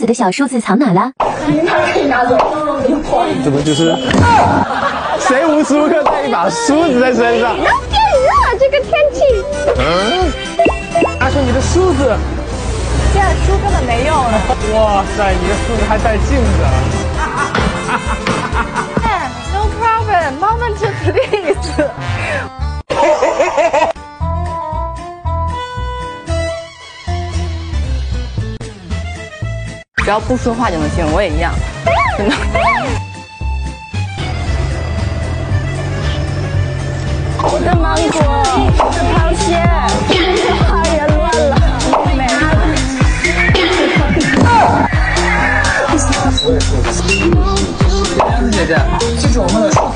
子的小梳子藏哪了？怎么就是？谁无时无刻带一把梳子在身上？变热，这个天气。阿叔，你的梳子，现在梳根本没用了。哇塞，你的梳子还带镜子。只要不说话就能听，我也一样，真的。我的芒果，我的螃蟹，太乱了，没。二，姐姐，这是我们的床。